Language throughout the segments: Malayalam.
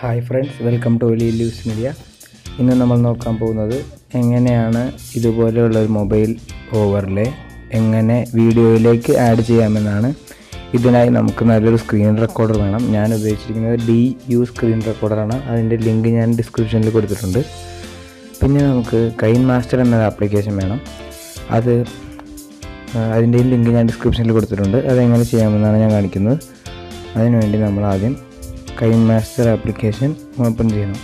ഹായ് ഫ്രണ്ട്സ് വെൽക്കം ടു ഒലി ലൂസ് മീഡിയ. ഇന്ന് നമ്മൾ നോക്കാൻ പോകുന്നത് എങ്ങനെയാണ് ഇതുപോലെയുള്ള ഒരു മൊബൈൽ ഓവറിലെ എങ്ങനെ വീഡിയോയിലേക്ക് ആഡ് ചെയ്യാമെന്നാണ്. ഇതിനായി നമുക്ക് നല്ലൊരു സ്ക്രീൻ റെക്കോർഡർ വേണം. ഞാൻ ഉപയോഗിച്ചിരിക്കുന്നത് ഡി യു സ്ക്രീൻ റെക്കോർഡറാണ് അതിന്റെ ലിങ്ക് ഞാൻ ഡിസ്ക്രിപ്ഷനിൽ കൊടുത്തിട്ടുണ്ട്. പിന്നെ നമുക്ക് കൈൻ മാസ്റ്റർ എന്ന ആപ്ലിക്കേഷൻ വേണം. അത് അതിന്റെയും ലിങ്ക് ഞാൻ ഡിസ്ക്രിപ്ഷനിൽ കൊടുത്തിട്ടുണ്ട്. അതെങ്ങനെ ചെയ്യാമെന്നാണ് ഞാൻ കാണിക്കുന്നത്. അതിനുവേണ്ടി നമ്മൾ ആദ്യം കൈൻ മാസ്റ്റർ ആപ്ലിക്കേഷൻ ഓപ്പൺ ചെയ്യണം.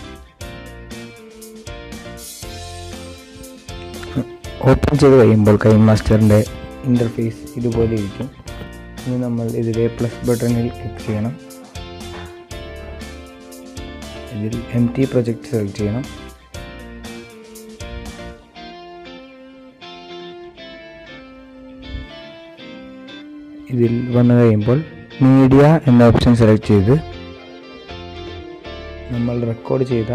ഓപ്പൺ ചെയ്ത് കഴിയുമ്പോൾ കൈൻ മാസ്റ്ററിന്റെ ഇന്റർഫേസ് ഇതുപോലെ ഇരിക്കും. ഇനി നമ്മൾ ഇതിലെ പ്ലസ് ബട്ടണിൽ ക്ലിക്ക് ചെയ്യണം. ഇതിൽ എം ടി പ്രൊജക്റ്റ് സെലക്ട് ചെയ്യണം. ഇതിൽ വന്നു കഴിയുമ്പോൾ മീഡിയ എന്ന ഓപ്ഷൻ സെലക്ട് ചെയ്ത് നമ്മൾ റെക്കോർഡ് ചെയ്ത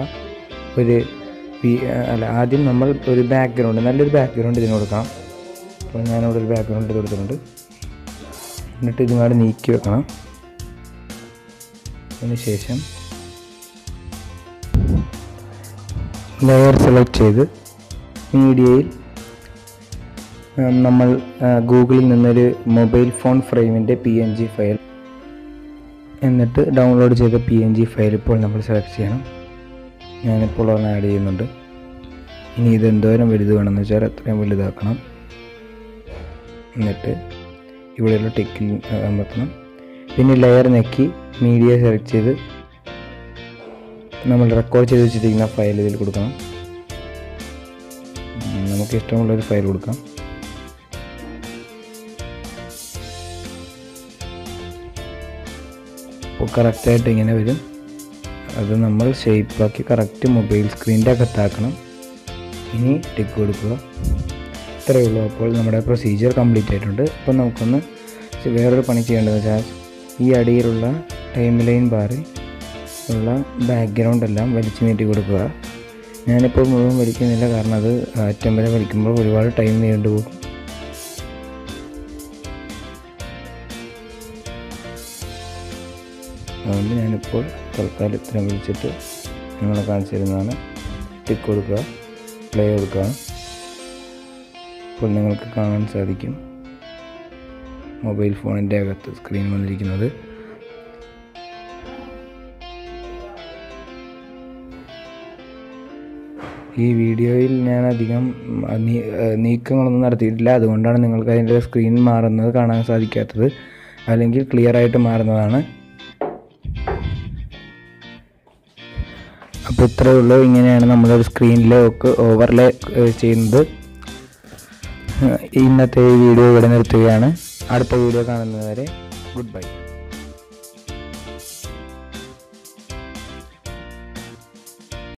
ഒരു അല്ല ആദ്യം നമ്മൾ ഒരു ബാക്ക്ഗ്രൗണ്ട് നല്ലൊരു ബാക്ക്ഗ്രൗണ്ട് ഇതിന് കൊടുക്കണം അപ്പോൾ ഞാനിവിടെ ഒരു ബാക്ക്ഗ്രൗണ്ട് കൊടുത്തിട്ടുണ്ട്. എന്നിട്ട് ഇതുമായിട്ട് നീക്കി വെക്കണം. അതിന് ശേഷം ലെയർ സെലക്ട് ചെയ്ത് മീഡിയയിൽ നമ്മൾ ഗൂഗിളിൽ നിന്നൊരു മൊബൈൽ ഫോൺ ഫ്രെയിമിന്റെ പി എൻ ജി ഫയൽ എന്നിട്ട് ഡൗൺലോഡ് ചെയ്ത പി എൻ ജി ഫയൽ ഇപ്പോൾ നമ്മൾ സെലക്ട് ചെയ്യണം. ഞാനിപ്പോൾ ഒന്ന് ആഡ് ചെയ്യുന്നുണ്ട്. ഇനി ഇത് എന്തോരം വലുത് വേണമെന്ന് വെച്ചാൽ അത്രയും വലുതാക്കണം. എന്നിട്ട് ഇവിടെയുള്ള ടിക്കിൽ അമർത്തണം. പിന്നെ ലെയർ നെക്കി മീഡിയ സെലക്ട് ചെയ്ത് നമ്മൾ റെക്കോർഡ് ചെയ്ത് വെച്ചിരിക്കുന്ന ഫയൽ ഇതിൽ കൊടുക്കണം. നമുക്ക് ഇഷ്ടമുള്ളൊരു ഫയൽ കൊടുക്കാം. അപ്പോൾ കറക്റ്റായിട്ട് ഇങ്ങനെ വരും. അത് നമ്മൾ ഷേപ്പാക്കി കറക്റ്റ് മൊബൈൽ സ്ക്രീനിന്റെ അകത്താക്കണം. ഇനി ടിക്ക് കൊടുക്കുക. ഇത്രയേ ഉള്ളൂ. അപ്പോൾ നമ്മുടെ പ്രൊസീജിയർ കംപ്ലീറ്റ് ആയിട്ടുണ്ട്. അപ്പോൾ നമുക്കൊന്ന് വേറൊരു പണി ചെയ്യേണ്ടതെന്ന് വെച്ചാൽ ഈ അടിയിലുള്ള ടൈം ലൈൻ ബാറിൽ ഉള്ള ബാക്ക്ഗ്രൗണ്ട് എല്ലാം വലിച്ചു നീട്ടി കൊടുക്കുക. ഞാനിപ്പോൾ മുഴുവൻ വലിക്കുന്നില്ല. കാരണം അത് അറ്റം വരെ വലിക്കുമ്പോൾ ഒരുപാട് ടൈം നീണ്ടുപോകും അതുകൊണ്ട് ഞാനിപ്പോൾ തൽക്കാലം ഇത്രയും വിളിച്ചിട്ട് നിങ്ങളെ കാണിച്ചു തരുന്നതാണ് ടിക്ക് കൊടുക്കുക. പ്ലേ കൊടുക്കുക ഇപ്പോൾ നിങ്ങൾക്ക് കാണാൻ സാധിക്കും മൊബൈൽ ഫോണിന്റെ അകത്ത് സ്ക്രീൻ വന്നിരിക്കുന്നത്. ഈ വീഡിയോയിൽ ഞാൻ അധികം നീക്കങ്ങളൊന്നും നടത്തിയിട്ടില്ല. അതുകൊണ്ടാണ് നിങ്ങൾക്ക് അതിന്റെ സ്ക്രീൻ മാറുന്നത് കാണാൻ സാധിക്കാത്തത്. അല്ലെങ്കിൽ ക്ലിയർ ആയിട്ട് മാറുന്നതാണ്. അപ്പോൾ ഇത്രയേ ഉള്ളൂ. ഇങ്ങനെയാണ് നമ്മളൊരു സ്ക്രീനിലെ ഓവർലേ ചെയ്യുന്നത്. ഇന്നത്തെ ഈ വീഡിയോ ഇവിടെ നിർത്തുകയാണ്. അടുത്ത വീഡിയോ കാണുന്നതുവരെ ഗുഡ് ബൈ